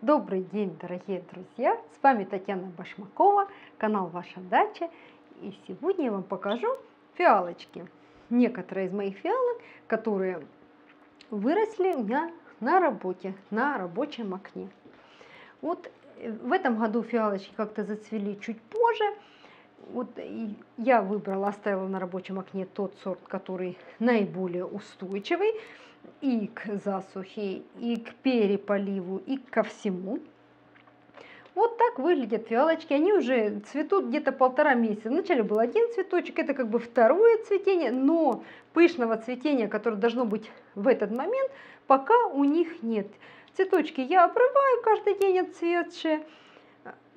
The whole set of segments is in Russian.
Добрый день, дорогие друзья! С вами Татьяна Башмакова, канал Ваша дача. И сегодня я вам покажу фиалочки. Некоторые из моих фиалок, которые выросли у меня на работе, на рабочем окне. Вот э, в этом году фиалочки как-то зацвели чуть позже. Вот я выбрала, оставила на рабочем окне тот сорт, который наиболее устойчивый и к засухе, и к переполиву, и ко всему. Вот так выглядят фиалочки. Они уже цветут где-то полтора месяца. Вначале был один цветочек, это как бы второе цветение, но пышного цветения, которое должно быть в этот момент, пока у них нет. Цветочки я обрываю каждый день отцветшие,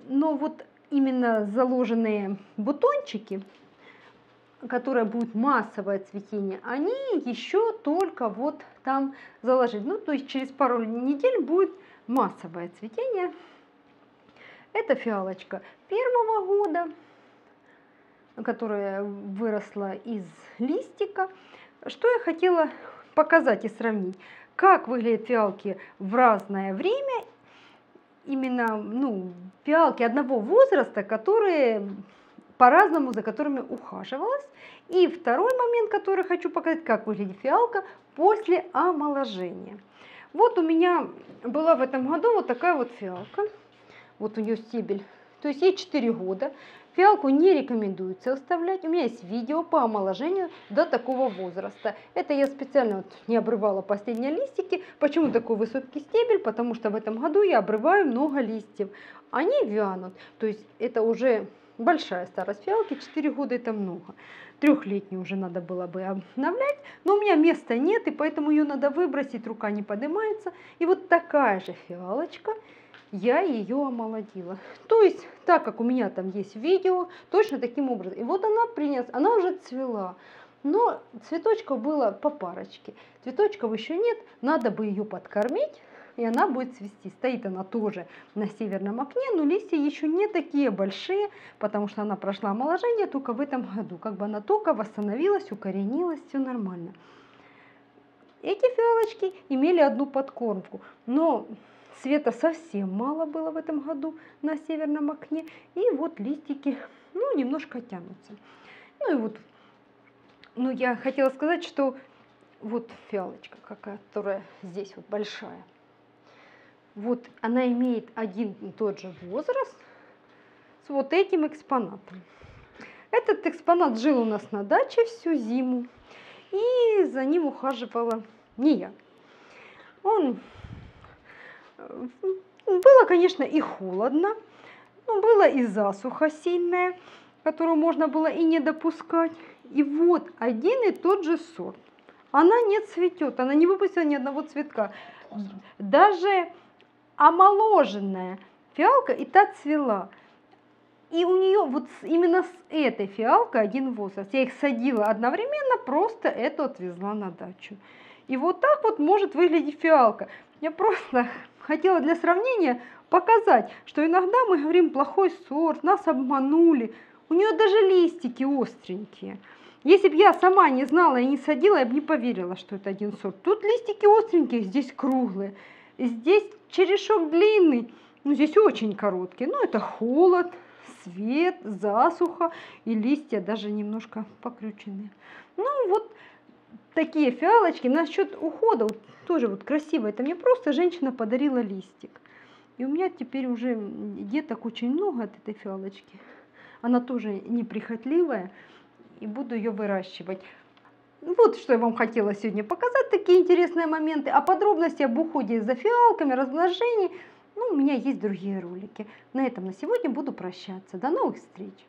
но вот именно заложенные бутончики, которая будет массовое цветение, они еще только вот там заложить. Ну, то есть через пару недель будет массовое цветение. Это фиалочка первого года, которая выросла из листика. Что я хотела показать и сравнить. Как выглядят фиалки в разное время. Именно ну, фиалки одного возраста, которые по-разному за которыми ухаживалась. И второй момент, который хочу показать, как выглядит фиалка после омоложения. Вот у меня была в этом году вот такая вот фиалка. Вот у нее стебель. То есть ей 4 года. Фиалку не рекомендуется оставлять. У меня есть видео по омоложению до такого возраста. Это я специально вот не обрывала последние листики. Почему такой высокий стебель? Потому что в этом году я обрываю много листьев. Они вянут. То есть это уже большая старость фиалки, 4 года это много. Трехлетнюю уже надо было бы обновлять, но у меня места нет, и поэтому ее надо выбросить, рука не поднимается. И вот такая же фиалочка, я ее омолодила. То есть, так как у меня там есть видео, точно таким образом. И вот она принес, она уже цвела. Но цветочков было по парочке. Цветочков еще нет, надо бы ее подкормить и она будет цвести. Стоит она тоже на северном окне, но листья еще не такие большие, потому что она прошла омоложение только в этом году. Как бы она только восстановилась, укоренилась, все нормально. Эти фиалочки имели одну подкормку, но света совсем мало было в этом году на северном окне. И вот листики, ну, немножко тянутся. Ну и вот, ну, я хотела сказать, что вот фиалочка какая, которая здесь вот большая вот она имеет один и тот же возраст с вот этим экспонатом. Этот экспонат жил у нас на даче всю зиму, и за ним ухаживала не я. Он было, конечно, и холодно, но было и засуха сильная, которую можно было и не допускать. И вот один и тот же сорт. Она не цветет, она не выпустила ни одного цветка. Даже омоложенная фиалка, и та цвела. И у нее вот именно с этой фиалкой один возраст. Я их садила одновременно, просто эту отвезла на дачу. И вот так вот может выглядеть фиалка. Я просто хотела для сравнения показать, что иногда мы говорим плохой сорт, нас обманули. У нее даже листики остренькие. Если бы я сама не знала и не садила, я бы не поверила, что это один сорт. Тут листики остренькие, здесь круглые. Здесь черешок длинный, но здесь очень короткий. Ну, это холод, свет, засуха и листья даже немножко покрюченные. Ну, вот такие фиалочки. Насчет ухода, тоже вот красиво. Это мне просто женщина подарила листик. И у меня теперь уже деток очень много от этой фиалочки. Она тоже неприхотливая. И буду ее выращивать. Вот что я вам хотела сегодня показать, такие интересные моменты. А подробности об уходе за фиалками, размножении, ну, у меня есть другие ролики. На этом на сегодня буду прощаться. До новых встреч!